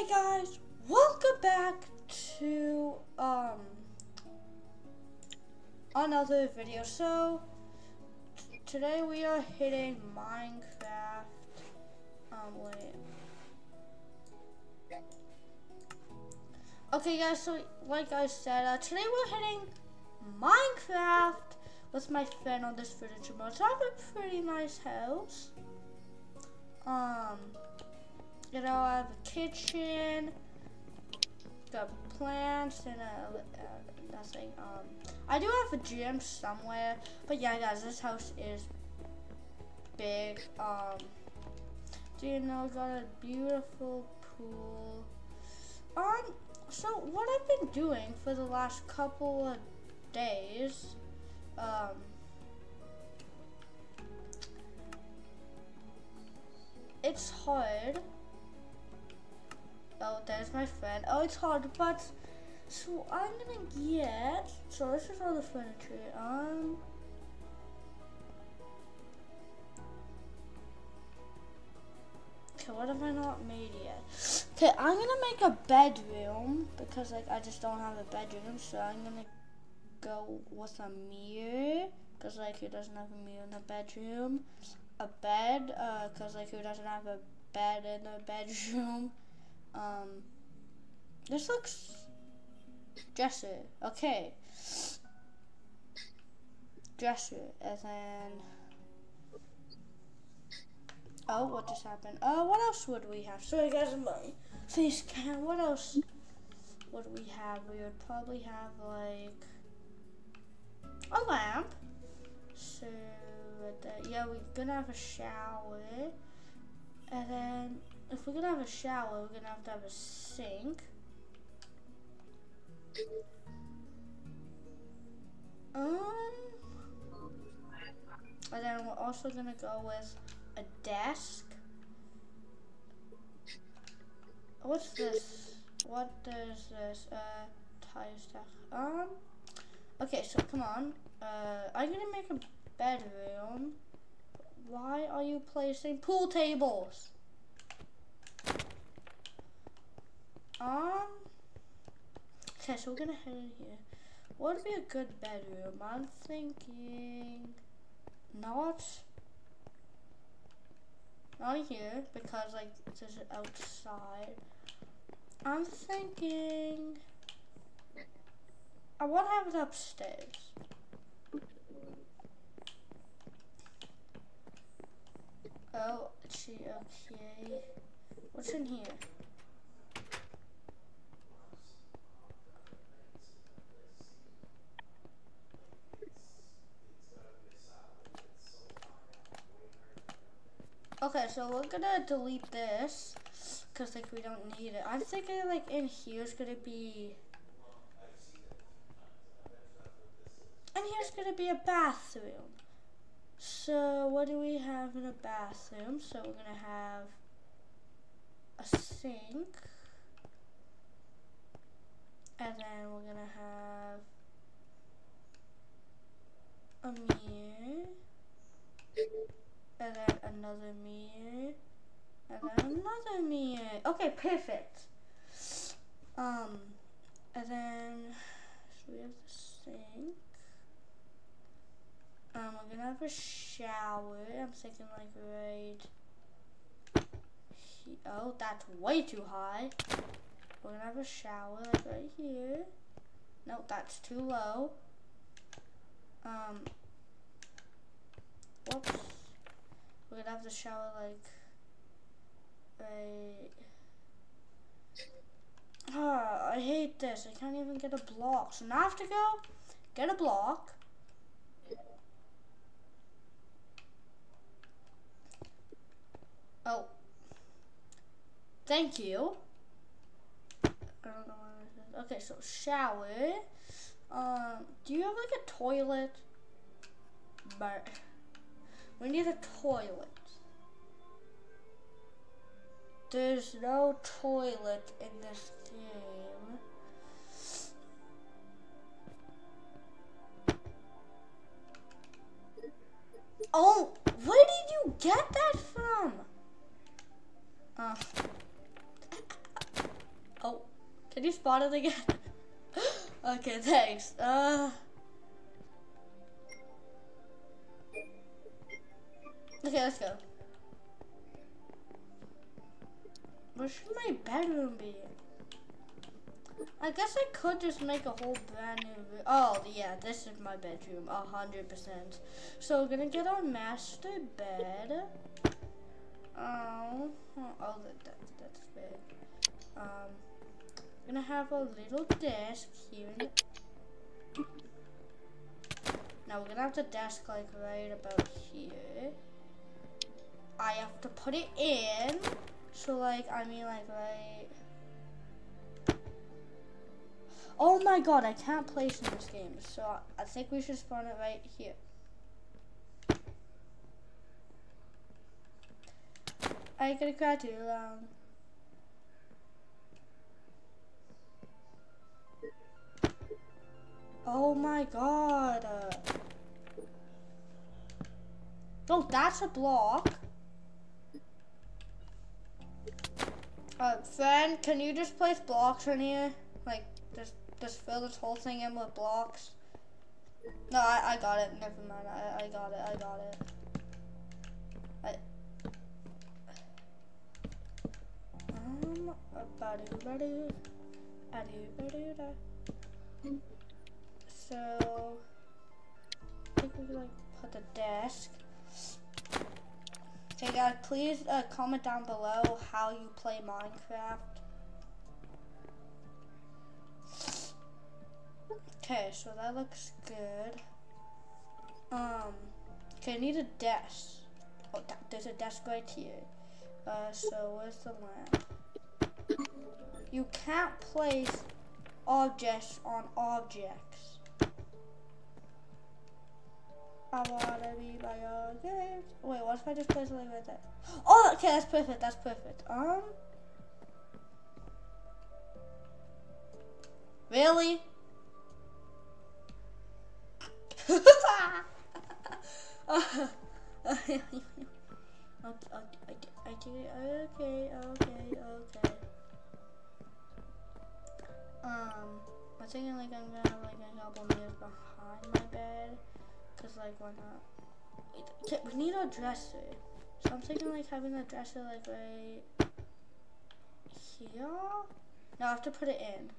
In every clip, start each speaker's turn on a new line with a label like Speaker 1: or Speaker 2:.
Speaker 1: Hey guys, welcome back to um another video. So today we are hitting Minecraft. Um wait. Okay guys, so like I said, uh, today we're hitting Minecraft with my friend on this furniture remote. So I have a pretty nice house. Um you know, I have a kitchen, got plants, and uh, uh, nothing. Um, I do have a gym somewhere, but yeah, guys, this house is big. Um, do you know, got a beautiful pool. Um, so what I've been doing for the last couple of days, um, it's hard Oh, there's my friend. Oh, it's hard, but so I'm gonna get. So this is all the furniture. Um. Okay, what have I not made yet? Okay, I'm gonna make a bedroom because like I just don't have a bedroom, so I'm gonna go with a mirror because like who doesn't have a mirror in the bedroom? A bed, uh, cause like who doesn't have a bed in the bedroom? Um, this looks dresser. Okay. Dresser, and then. Oh, what just happened? Oh, what else would we have? Sorry, guys, my face cam. What else would we have? We would probably have like a lamp. So, yeah, we're gonna have a shower, and then if we're gonna have a shower, we're gonna have to have a sink. Um, and then we're also gonna go with a desk. What's this? What is this? Uh, tire stack. Um, okay, so come on. Uh, I'm gonna make a bedroom. Why are you placing pool tables? Um. Okay, so we're gonna head in here. What would be a good bedroom? I'm thinking not not here because like this is outside. I'm thinking I want to have it upstairs. Oh, she okay. What's in here? Okay, so we're gonna delete this because like we don't need it. I'm thinking like in here is gonna be, and here's gonna be a bathroom. So what do we have in a bathroom? So we're gonna have a sink, and then we're gonna have a mirror and then another mirror, and then another mirror. Okay, perfect. Um, and then we have the sink. Um, we're gonna have a shower. I'm thinking like right. He oh, that's way too high. We're gonna have a shower like right here. No, that's too low. Um. Whoops. We're gonna have to shower like right. Ah, I hate this. I can't even get a block. So now I have to go get a block. Oh. Thank you. Okay, so shower. Um, do you have like a toilet? But we need a toilet. There's no toilet in this game. Oh, where did you get that from? Uh. Oh, can you spot it again? okay, thanks. Uh. Okay, let's go. Where should my bedroom be? I guess I could just make a whole brand new Oh, yeah, this is my bedroom, a hundred percent. So we're gonna get our master bed. Oh, oh, that, that, that's big. Um, gonna have a little desk here. Now we're gonna have the desk like right about here. I have to put it in. So like, I mean like right. Oh my god, I can't place in this game. So I think we should spawn it right here. I gotta cry too long. Oh my god. Oh, that's a block. Uh, friend, can you just place blocks in here? Like, just, just fill this whole thing in with blocks. No, I, I got it. Never mind. I, I got it. I got it. I, um, so, I think we could like put the desk. Okay guys, please uh, comment down below how you play Minecraft. Okay, so that looks good. Um, okay, I need a desk. Oh, there's a desk right here. Uh, so where's the lamp? You can't place objects on objects. I wanna be my own games. Wait, what if I just play something like that? Oh, okay, that's perfect. That's perfect. Um, really? okay, okay, okay, okay. Um, I'm thinking like I'm gonna like a couple mirrors behind my bed. Cause like why not? We need a dresser. So I'm thinking like having a dresser like right here. No, I have to put it in.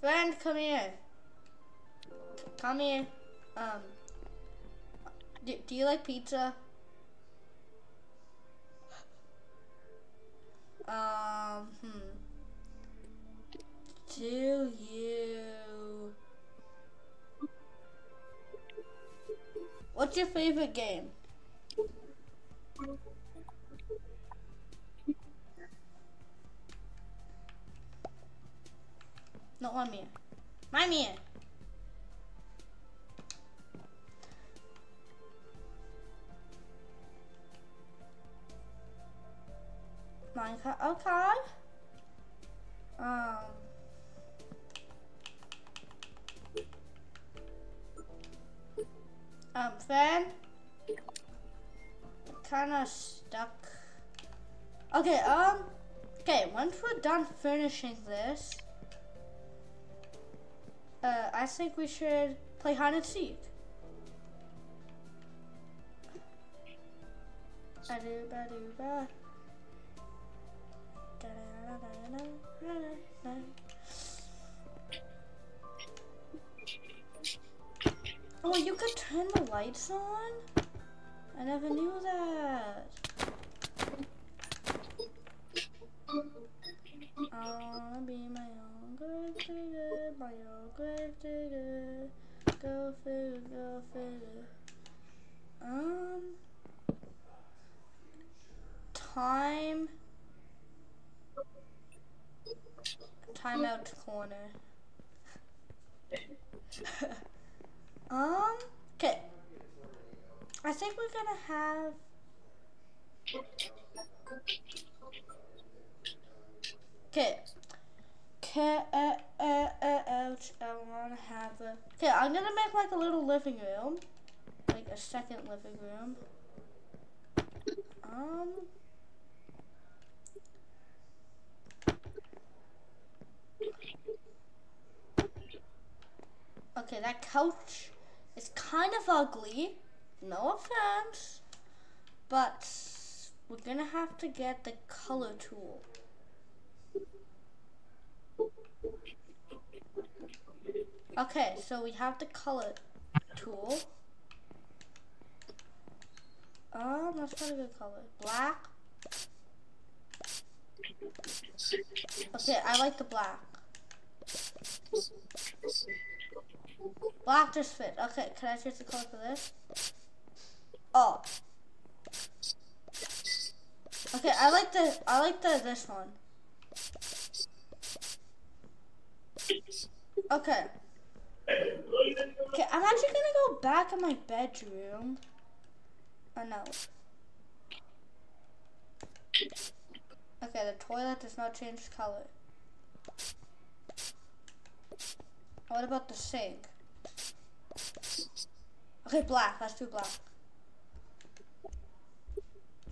Speaker 1: Friend, come here. Come here. Um, do, do you like pizza? Um, hmm. Do you? What's your favorite game? Not one me. My me. Minecraft. Okay. Um. Um, fan. Kind of stuck. Okay. Um. Okay. Once we're done finishing this, uh, I think we should play hide and seek. Oh, you could turn the lights on? I never knew that. I wanna be my own grave digger, my own grave digger. Go figure, go figure. Um, time. Timeout corner. living room, like a second living room. Um. Okay, that couch is kind of ugly. No offense. But we're gonna have to get the color tool. Okay, so we have the color tool. Um, that's not a good color. Black. Okay, I like the black. Black just fit. Okay, can I change the color for this? Oh. Okay, I like the I like the this one. Okay. Okay, I'm actually gonna go back in my bedroom. Oh no. Okay, the toilet does not change color. What about the sink? Okay, black. Let's do black.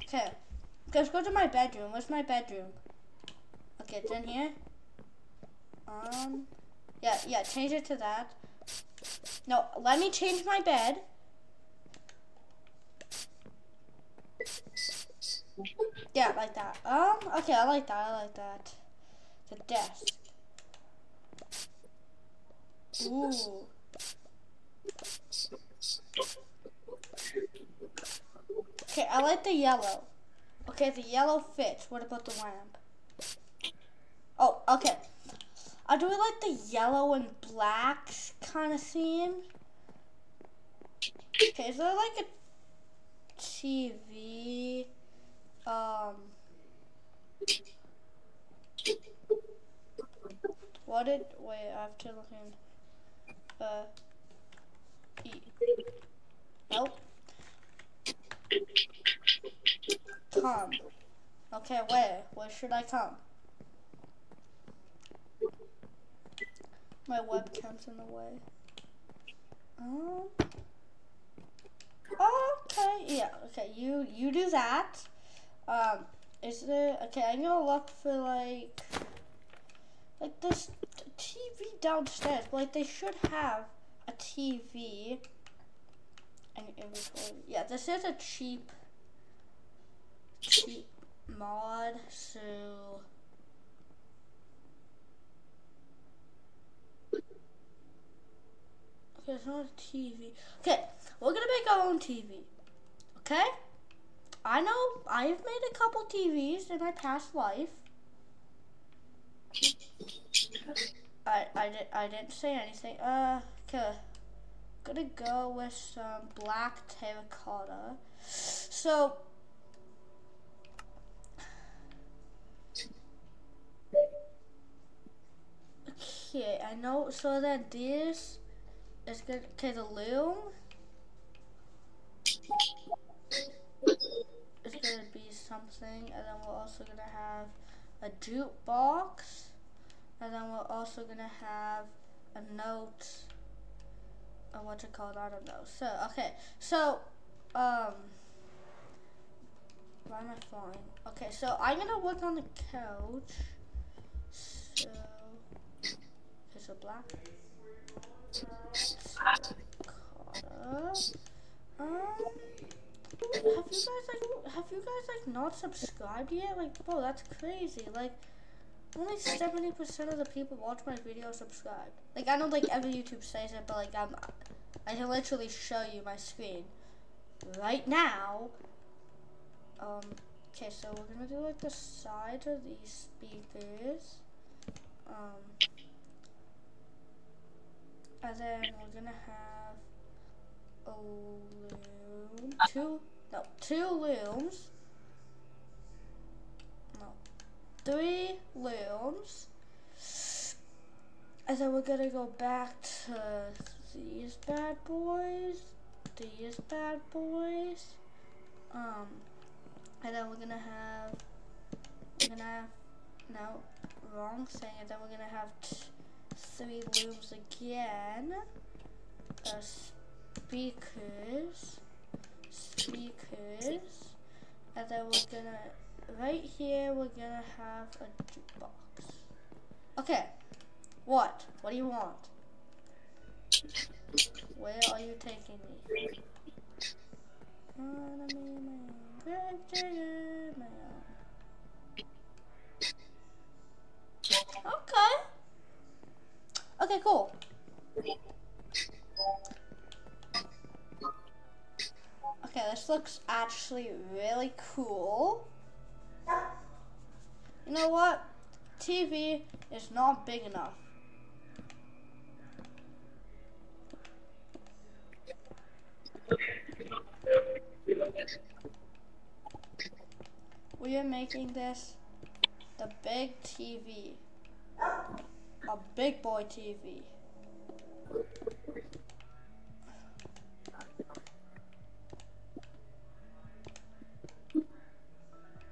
Speaker 1: Okay. Let's go to my bedroom. Where's my bedroom? Okay, it's in here. Um, yeah, yeah, change it to that. No, let me change my bed. Yeah, like that. Um, okay, I like that, I like that. The desk. Ooh. Okay, I like the yellow. Okay, the yellow fits. What about the lamp? Oh, okay. I do we like the yellow and black kind of theme. Okay, is there like a TV? Um. What did, wait, I have to look in, uh, E. Nope. Come. Okay, where? Where should I come? My webcam's in the way. Um. Okay, yeah, okay, you, you do that. Um, is there, okay, I'm gonna look for like, like this TV downstairs, like they should have a TV and inventory. Yeah, this is a cheap, cheap mod, so. Not a TV. Okay, we're gonna make our own TV. Okay? I know I've made a couple TVs in my past life. I I did I didn't say anything. Uh, okay. Gonna go with some black terracotta. So. Okay, I know. So then this is good. Okay, the loom is gonna be something, and then we're also gonna have a jukebox, and then we're also gonna have a note. Uh, what's it called? I don't know. So okay, so um, why am I falling? Okay, so I'm gonna work on the couch. So okay, so black. Um, have you guys like have you guys like not subscribed yet? Like, bro, that's crazy. Like, only seventy percent of the people watch my video subscribe. Like, I know like every YouTube says it, but like I'm, I can literally show you my screen right now. Um, okay, so we're gonna do like the sides of these speakers. Um, and then we're gonna have a loom, two, no, two looms, no, three looms, and then we're gonna go back to these bad boys, these bad boys, um, and then we're gonna have, we're gonna have, no, wrong thing, and then we're gonna have three looms again, uh, speakers, speakers, and then we're gonna, right here, we're gonna have a jukebox. Okay, what? What do you want? Where are you taking me? Okay. Okay, cool. Okay, this looks actually really cool. You know what? TV is not big enough. We are making this the big TV. A big boy TV.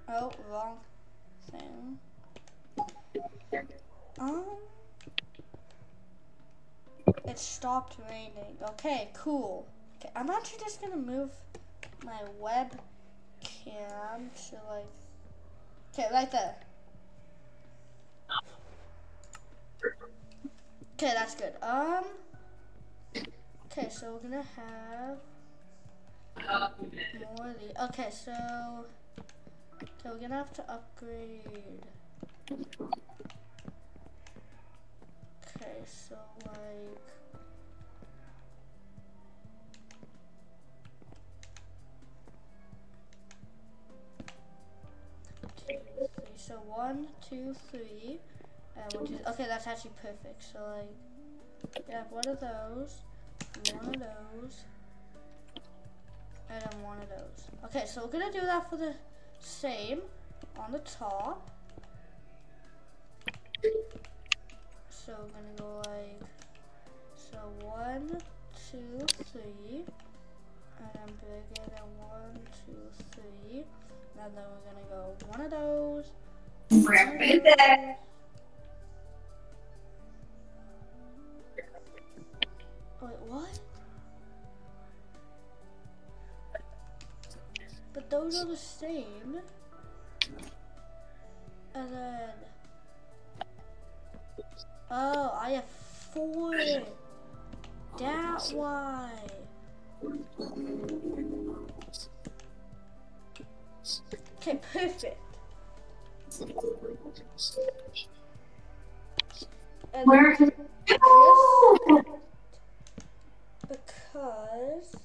Speaker 1: Oh, wrong thing. Um, it stopped raining. Okay, cool. Okay, I'm actually just gonna move my webcam to like, okay, right there. Okay, that's good. Um, okay, so we're gonna have more of. Okay, so, okay, we're gonna have to upgrade. Okay, so like. three. So one, two, three, and one, two. Okay, that's actually perfect. So like, you have one of those, one of those, and then one of those. Okay, so we're gonna do that for the same on the top. So we're gonna go like, so one, two, three, and then bigger than one, two, three. And then we're gonna go one of those. one of those. Those are the same. And then. Oh, I have four. That why. Okay, perfect. And
Speaker 2: Where
Speaker 1: because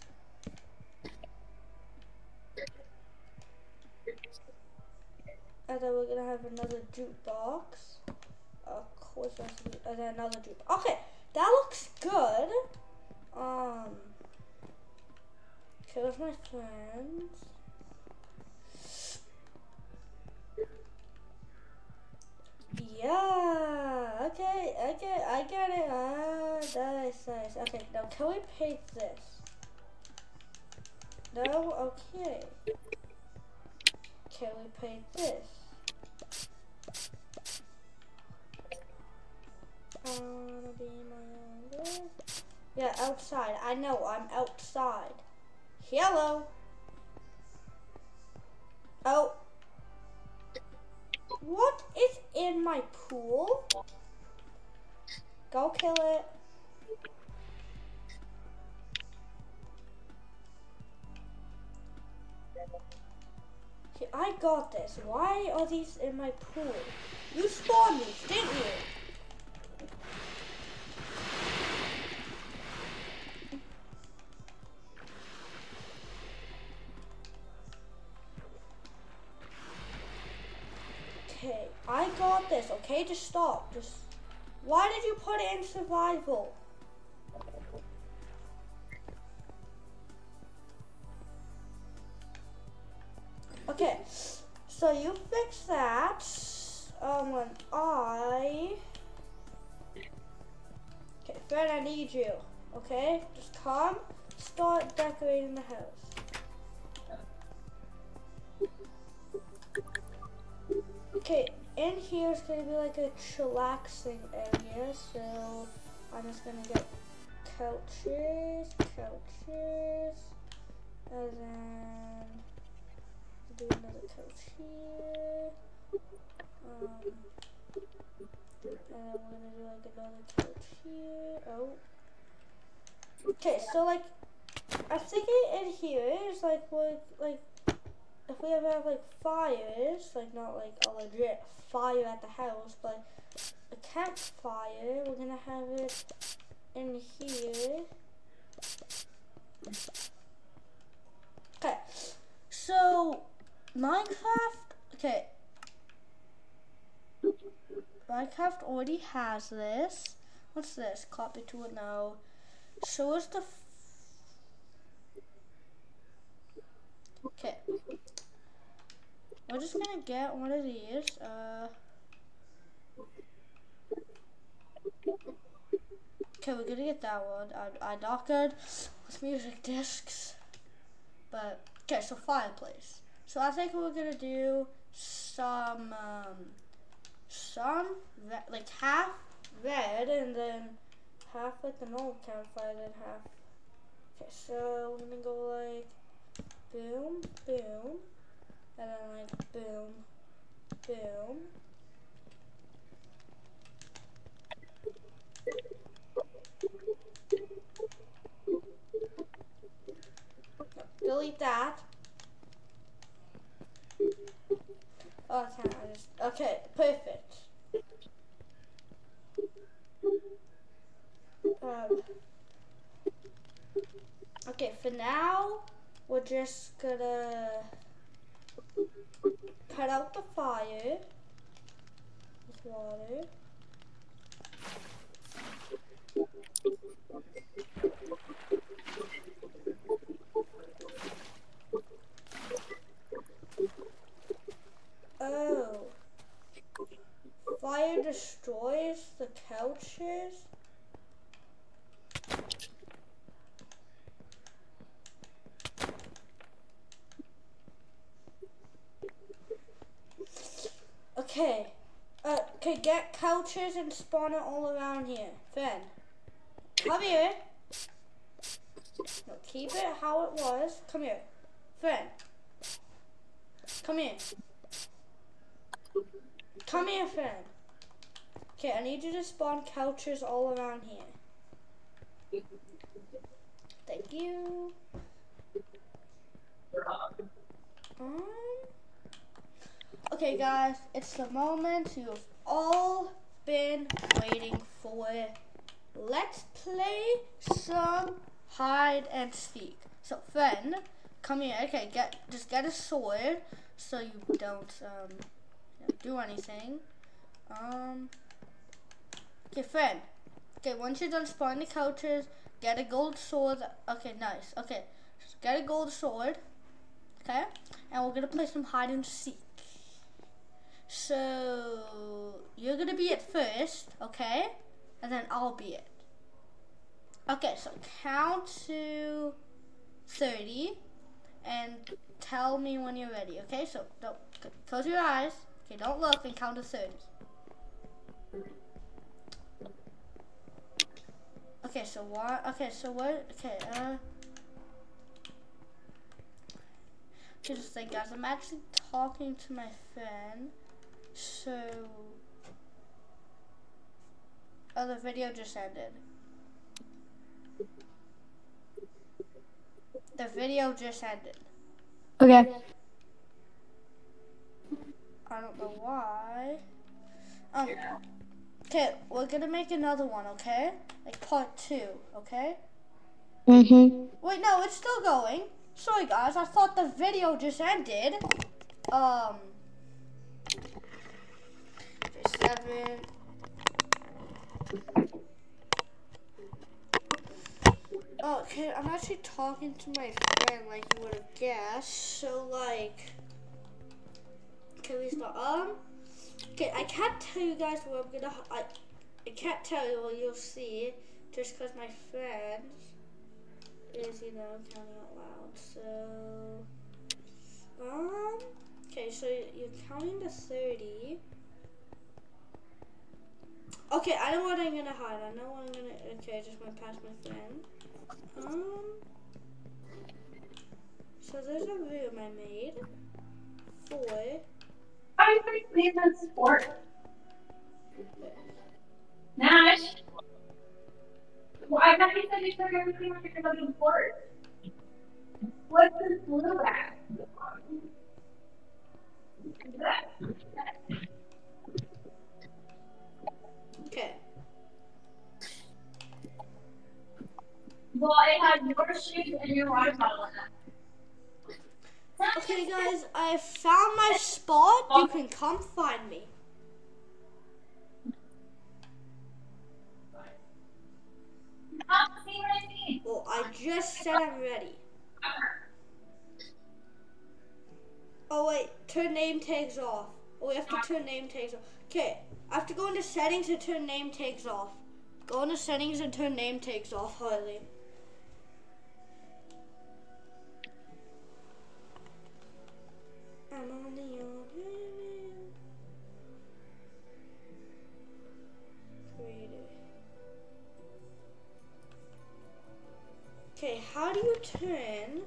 Speaker 1: then we're gonna have another jukebox. Of course, that's another jukebox. Okay, that looks good. Um, okay, with my friends. Yeah. Okay. I Okay. I get it. Ah, that is nice. Okay. Now, can we paint this? No. Okay. Can we paint this? Outside. I know. I'm outside. Hello. Oh. What is in my pool? Go kill it. I got this. Why are these in my pool? You spawned these, didn't you? This. Okay, just stop. Just why did you put it in survival? Okay, so you fix that. Um, when I okay, Fred, I need you. Okay, just come. Start decorating the house. Okay, in here is gonna be like a chillaxing area, so I'm just gonna get couches, couches, and then do another couch here. Um, and then we're gonna do like another couch here. Oh, Okay, so like, I'm thinking in here is like, like, like, if we ever have like fires, like not like a legit fire at the house, but a campfire, we're gonna have it in here. Okay, so Minecraft, okay, Minecraft already has this. What's this? Copy to it now. Show us the. Okay. We're just gonna get one of these. Uh. Okay, we're gonna get that one. I, I with music discs. But, okay, so fireplace. So I think we're gonna do some, um, some, like half red and then half like the normal campfire then half. Okay, so we're gonna go like boom, boom, and then like boom, boom. Delete that. Oh, I. I just, okay, perfect. Um, okay, for now, we're just gonna cut out the fire with water. Oh. Fire destroys the couches? Okay. Uh, get couches and spawn it all around here. Finn. Come here. No, keep it how it was. Come here. Finn. Come here. Come here, Finn. Okay, I need you to spawn couches all around here. Thank you. Um, okay, guys, it's the moment you've all been waiting for. Let's play some hide and seek. So, Finn, come here. Okay, get just get a sword so you don't um do anything. Um. Okay, Finn. Okay, once you're done spawning the couches, get a gold sword. Okay, nice. Okay, just get a gold sword. Okay, and we're gonna play some hide and seek. So you're gonna be it first, okay? And then I'll be it. Okay, so count to 30 and tell me when you're ready, okay? So don't close your eyes. Okay, don't look and count to 30. Okay, so what? Okay, so what? Okay, uh. Here's the thing, guys. I'm actually talking to my friend. So. Oh, the video just ended. The video just ended.
Speaker 2: Okay.
Speaker 1: I don't know why. Um. Okay, we're gonna make another one, okay? Like part two, okay?
Speaker 2: Mm-hmm.
Speaker 1: Wait, no, it's still going. Sorry, guys. I thought the video just ended. Um. Okay, seven. Oh, okay, I'm actually talking to my friend, like you would have guessed. So, like, can we start? Um, okay, I can't tell you guys what I'm gonna. I, I can't tell you what you'll see, just because my friend is, you know, counting out loud. So, um, okay, so you're counting to 30. Okay, I know what I'm gonna hide. I know what I'm gonna. Okay, I just went past my friend. Um. So there's a room I made. Four.
Speaker 3: I leave that sport. Nash. Well, I thought you said you took everything on your board. What's this blue at? That? Well, it had your shoes and your water bottle in it.
Speaker 1: Okay, guys, I found my spot. You can come find me.
Speaker 3: Oh, see what I mean?
Speaker 1: Well, I just said I'm ready. Oh wait, turn name tags off. Oh, we have to turn name tags off. Okay, I have to go into settings and turn name tags off. Go into settings and turn name tags off, Harley. How do you turn?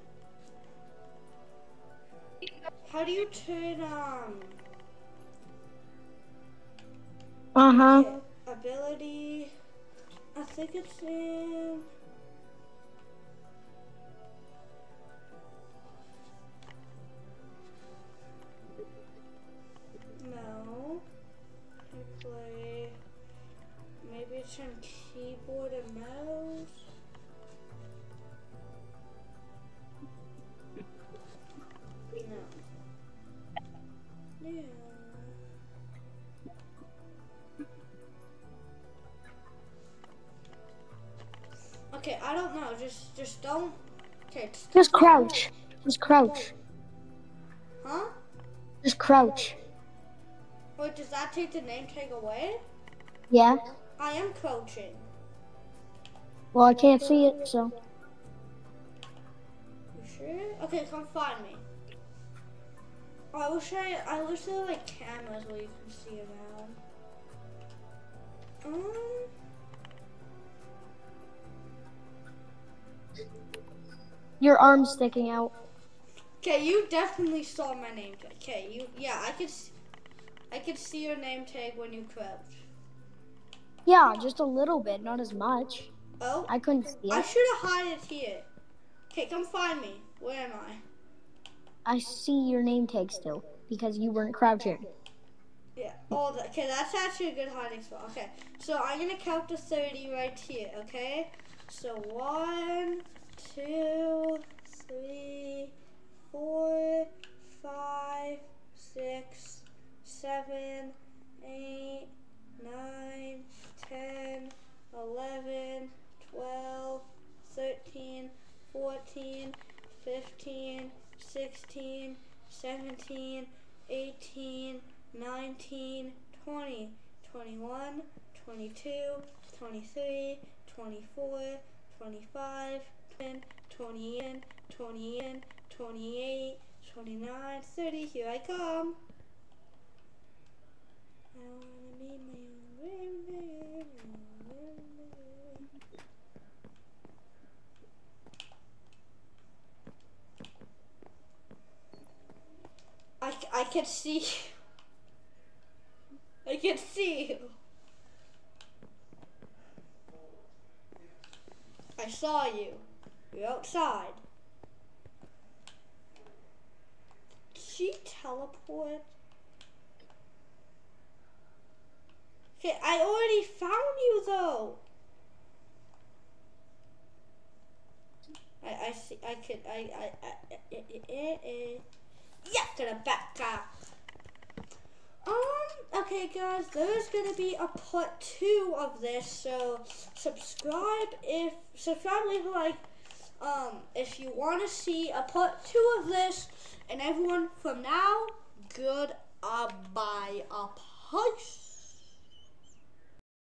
Speaker 1: How do you turn um
Speaker 2: Uh huh.
Speaker 1: ability? I think it's in. No. I play. Maybe it's on keyboard and mouse. I don't know. Just, just don't. Okay. Just,
Speaker 2: Just crouch. Just crouch.
Speaker 1: Huh?
Speaker 2: Just crouch.
Speaker 1: Wait, does that take the name tag away?
Speaker 2: Yeah.
Speaker 1: I am crouching.
Speaker 2: Well, I can't see it, so.
Speaker 1: You sure? Okay, come find me. I wish I, I wish there were like cameras where you can see around. Um,
Speaker 2: Your arm's sticking out.
Speaker 1: okay, you definitely saw my name tag. Okay, you, yeah, I could, I could see your name tag when you crouch.
Speaker 2: Yeah, just a little bit, not as much.
Speaker 1: Oh,
Speaker 2: I couldn't see it.
Speaker 1: I should have hide it here. Okay, come find me. Where am I?
Speaker 2: I see your name tag still because you weren't crouching.
Speaker 1: Yeah. Oh, okay. That's actually a good hiding spot. Okay. So I'm gonna count to thirty right here. Okay. So one, two, three, four, five, six, seven, eight, nine, ten, eleven, twelve, thirteen, fourteen, fifteen, sixteen, seventeen, eighteen. 19, 20, 21, 22, 23, 24, 25, 20, 20, 28, 29, 30. Here I come. I wanna be my own rainbow. I, I can see you. I can see you. I saw you. You're outside. Did she teleport? Okay, I already found you though. I, I see, I could, I, I, I, I, I, I yeah, to back car. Um, okay guys, there's gonna be a part two of this, so subscribe if, subscribe, leave a like, um, if you want to see a part two of this, and everyone from now, good, uh, bye, uh, peace.